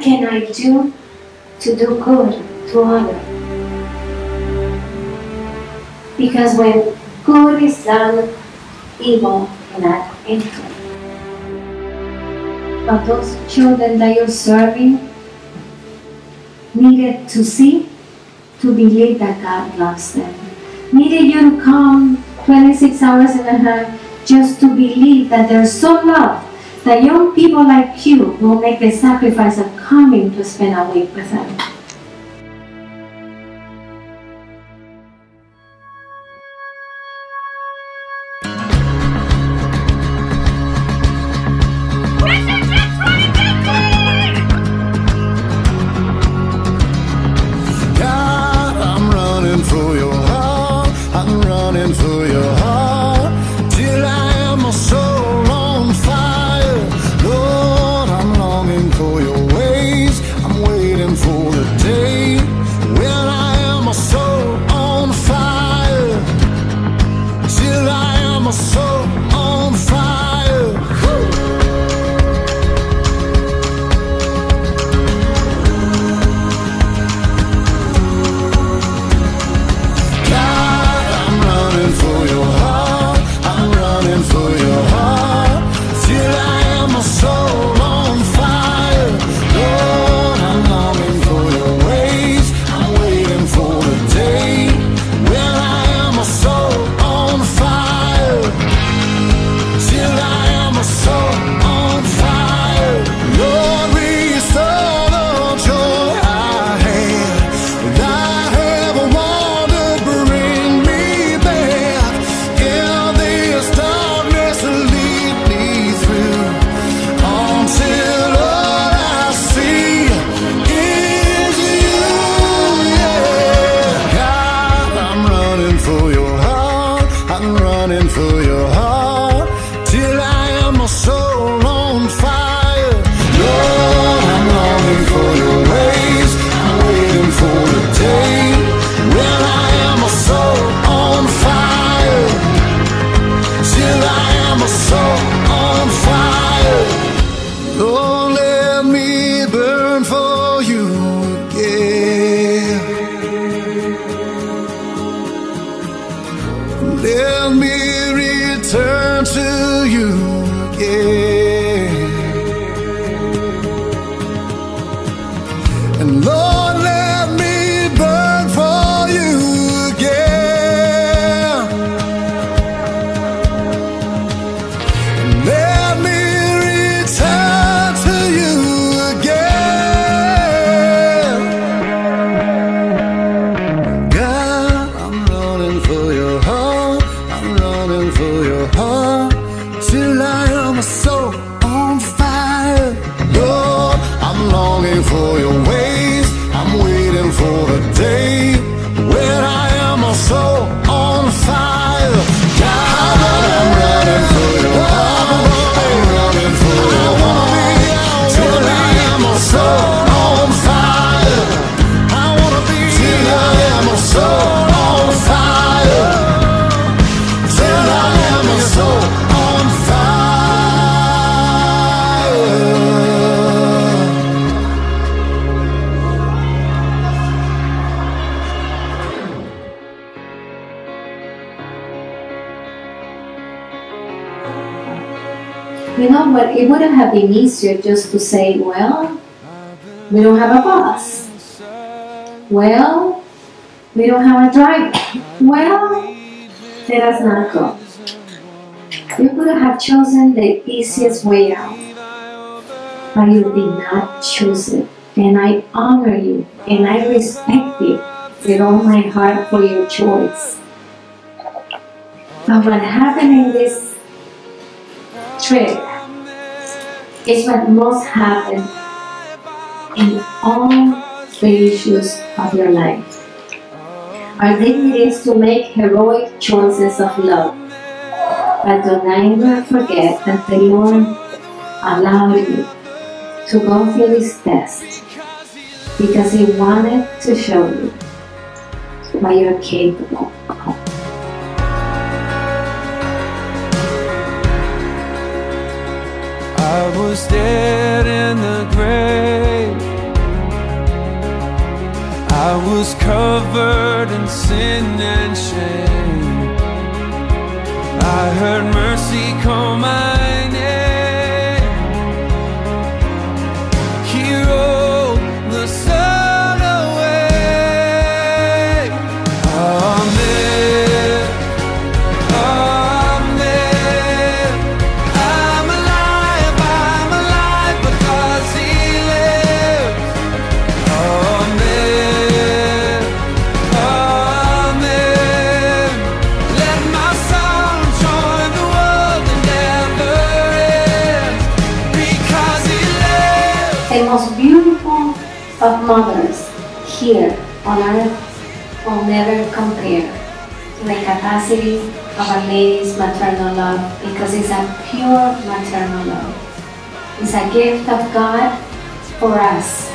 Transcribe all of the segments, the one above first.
what can I do to do good to others? Because when good is done, evil cannot enter. But those children that you're serving needed to see, to believe that God loves them. Needed you to come 26 hours and a half just to believe that they're so loved that young people like you will make the sacrifice of coming to spend a week with them. What? It wouldn't have been easier just to say, well, we don't have a bus. Well, we don't have a driver. Well, let us not go. You could have chosen the easiest way out, but you did not choose it. And I honor you and I respect you with all my heart for your choice. But what happened in this trip is what must happen in all the issues of your life. Our dignity is to make heroic choices of love. But don't ever forget that the Lord allowed you to go through this test because He wanted to show you what you're capable of. I was dead in the grave. I was covered in sin and shame. I heard mercy call my name. Mothers here on earth will never compare to the capacity of Our Lady's maternal love because it's a pure maternal love. It's a gift of God for us.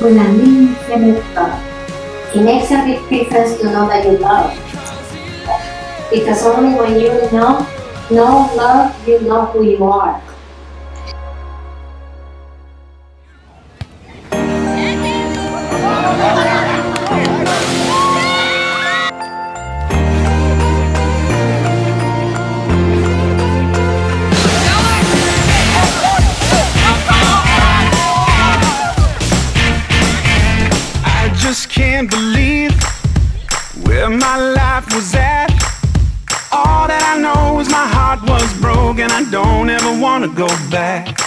With an infinite love. It makes a big difference to know that you love. Because only when you know, know love, you know who you are. Can't believe where my life was at. All that I know is my heart was broken. I don't ever wanna go back.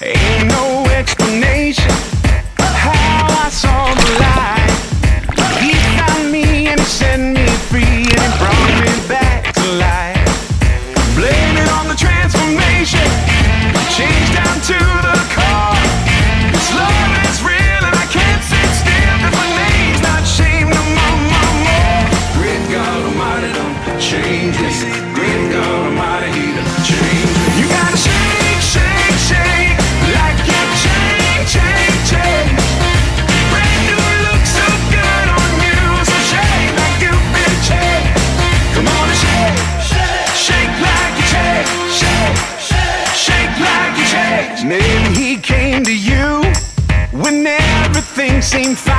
Ain't no explanation how I saw the light. He found me and he set me free and he brought me back to life. Blame it on the transformation, change down to the everything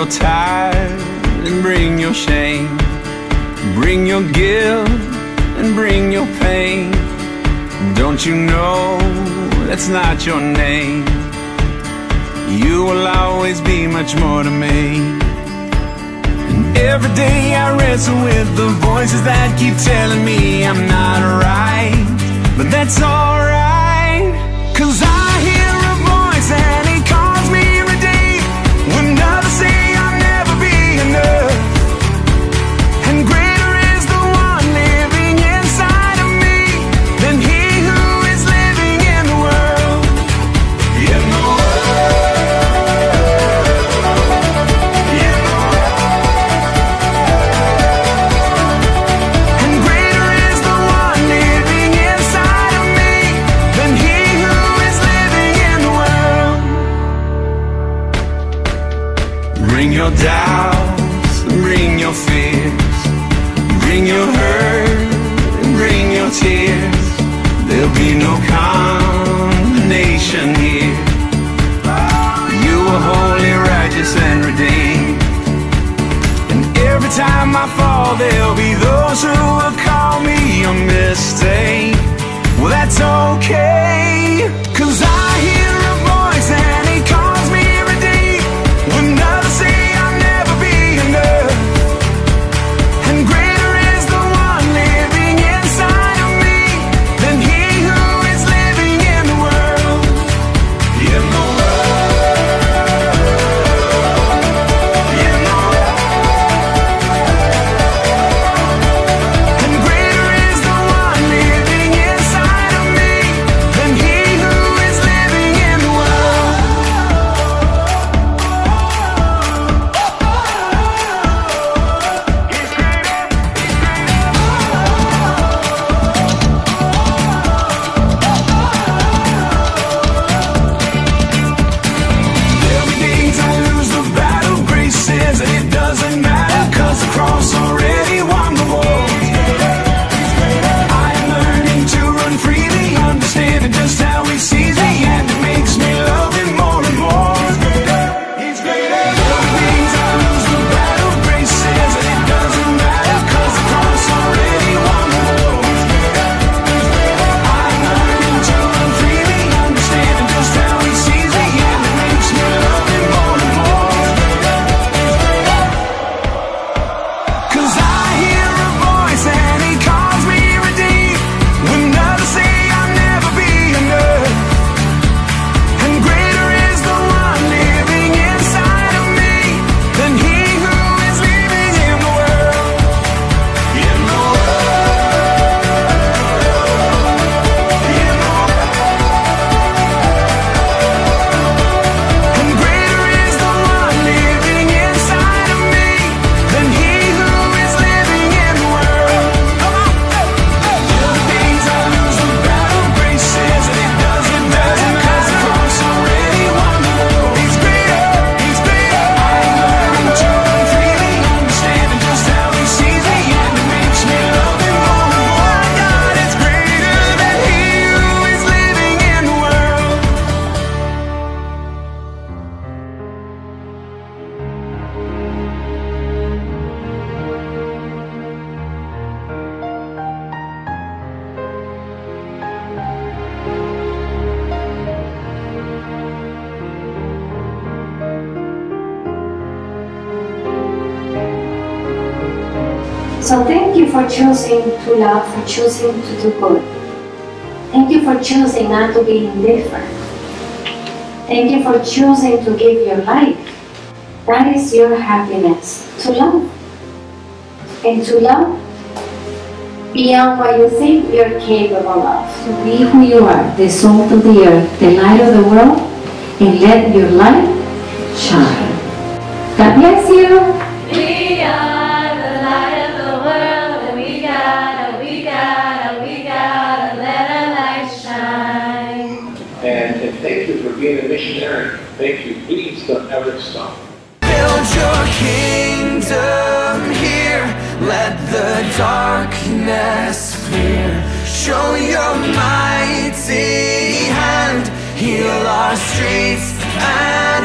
your tide and bring your shame. Bring your guilt and bring your pain. Don't you know that's not your name? You will always be much more to me. And every day I wrestle with the voices that keep telling me I'm not right. But that's all. doubts, bring your fears, bring your hurt, bring your tears. There'll be no condemnation here. You are holy, righteous, and redeemed. And every time I fall, there'll be those who will call me a mistake. Well, that's okay. So thank you for choosing to love, for choosing to do good. Thank you for choosing not to be indifferent. Thank you for choosing to give your life. That is your happiness, to love. And to love beyond what you think you're capable of. To be who you are, the salt of the earth, the light of the world, and let your light shine. God bless you. Missionary. Thank you. Please don't ever stop. Build your kingdom here. Let the darkness fear. Show your mighty hand. Heal our streets and